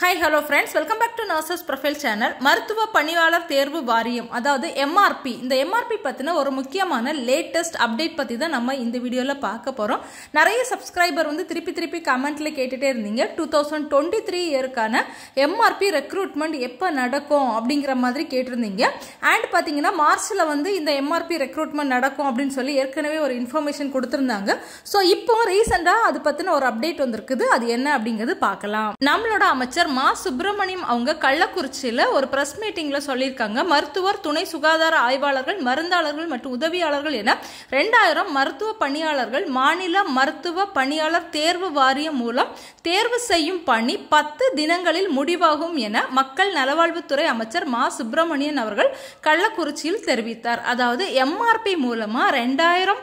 Hi hello friends welcome back to nurses profile channel மருத்துவ பணியாளர் தேர்வு வாரியம் அதாவது எம்ஆர்பி இந்த எம்ஆர்பி பற்றின ஒரு முக்கியமான லேட்டஸ்ட் அப்டேட் பற்றி தான் நம்ம இந்த வீடியோவில் பார்க்க போகிறோம் நிறைய சப்ஸ்கிரைபர் வந்து திருப்பி திருப்பி கமெண்ட்டில் கேட்டுகிட்டே இருந்தீங்க. டூ தௌசண்ட் டுவெண்ட்டி த்ரீ இயருக்கான எம்ஆர்பி ரெக்ரூட்மெண்ட் எப்போ நடக்கும் அப்படிங்கிற மாதிரி கேட்டிருந்தீங்க. அண்ட் பார்த்தீங்கன்னா மார்ச்சில் வந்து இந்த எம்ஆர்பி ரெக்ரூட்மெண்ட் நடக்கும் அப்படின்னு சொல்லி ஏற்கனவே ஒரு இன்ஃபர்மேஷன் கொடுத்துருந்தாங்க. ஸோ இப்போ ரீசெண்டாக அது பற்றின ஒரு அப்டேட் வந்திருக்குது. அது என்ன அப்படிங்கிறது பார்க்கலாம். நம்மளோட அமைச்சர் மா சுப்பிரமணியம் அவங்க கள்ளக்குறிச்சியில் ஒரு பிரஸ் மீட்டிங்கில் சொல்லியிருக்காங்க. மருத்துவர் துணை சுகாதார ஆய்வாளர்கள் மருந்தாளர்கள் மற்றும் உதவியாளர்கள் என ரெண்டாயிரம் மருத்துவ பணியாளர்கள் மாநில மருத்துவ பணியாளர் தேர்வு வாரியம் மூலம் தேர்வு செய்யும் பணி பத்து தினங்களில் முடிவாகும் என மக்கள் நலவாழ்வுத்துறை அமைச்சர் மா சுப்பிரமணியன் அவர்கள் கள்ளக்குறிச்சியில் தெரிவித்தார். அதாவது எம்ஆர்பி மூலமாக ரெண்டாயிரம்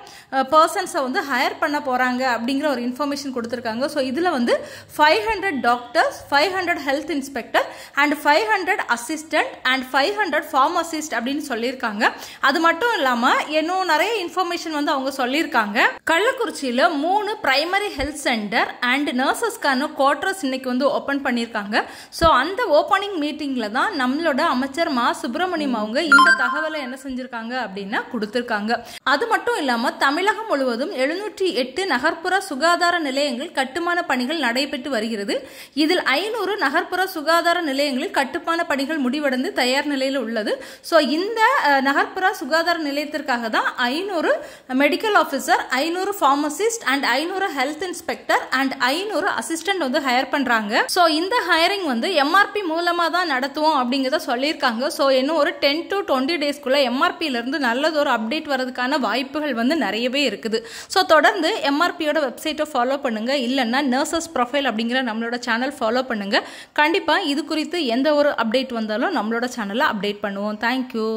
பர்சன்ஸை வந்து ஹையர் பண்ண போகிறாங்க அப்படிங்கிற ஒரு இன்ஃபர்மேஷன் கொடுத்துருக்காங்க. ஸோ இதில் வந்து five hundred doctors five hundred health inspector and five hundred assistant and five hundred pharmacist அப்படின்னு சொல்லியிருக்காங்க. அது மட்டும் இல்லாமல் இன்னும் நிறைய இன்ஃபர்மேஷன் வந்து அவங்க சொல்லியிருக்காங்க. கள்ளக்குறிச்சியில் மூணு பிரைமரி ஹெல்த் சென்டர் அண்ட் நர்சஸ்க்கான குவார்டர்ஸ் இன்னைக்கு வந்து ஓப்பன் பண்ணியிருக்காங்க. ஸோ அந்த ஓப்பனிங் மீட்டிங்கில் தான் நம்மளோட அமைச்சர் மா சுப்பிரமணியம் அவங்க இந்த தகவலை என்ன செஞ்சுருக்காங்க அப்படின்னா கொடுத்துருக்காங்க. அது மட்டும் இல்லாமல் தமிழகம் முழுவதும் எழுநூற்றி எட்டு நகர்ப்புற சுகாதார நிலையங்கள் கட்டுமான பணிகள் நடைபெற்று வருகிறது. இதில் ஐநூறு நகர்ப்புற சுகாதார நிலையங்களில் கட்டுப்பான பணிகள் முடிவடைந்து தயார் நிலையில் உள்ளது. ஸோ இந்த நகர்ப்புற சுகாதார நிலையத்திற்காக தான் ஐநூறு மெடிக்கல் ஆஃபீஸர் ஐநூறு ஃபார்மசிஸ்ட் அண்ட் ஐநூறு ஹெல்த் இன்ஸ்பெக்டர் அண்ட் ஐநூறு அசிஸ்டன்ட் வந்து ஹையர் பண்ணுறாங்க ஸோ இந்த ஹையரிங் வந்து எம்ஆர்பி மூலமாக தான் நடத்துவோம் அப்படிங்கிறத சொல்லியிருக்காங்க. ஸோ இன்னும் ஒரு டென் டு டுவெண்ட்டி டேஸ்க்குள்ளே எம்ஆர்பியிலேருந்து நல்லதொரு நல்லது ஒரு அப்டேட் வரதுக்கான வாய்ப்புகள் வந்து நிறையவே இருக்குது. ஸோ தொடர்ந்து எம்ஆர்பியோட வெப்சைட்டை ஃபாலோ பண்ணுங்க. இல்லைன்னா நர்சஸ் ப்ரொஃபைல் அப்படிங்கிற நம்மளோட சேனல் ஃபாலோ பண்ணுங்கள் கண்டிப்பாக இது குறித்து எந்த ஒரு அப்டேட் வந்தாலும் நம்மளோட சேனலை அப்டேட் பண்ணுவோம். தேங்க்யூ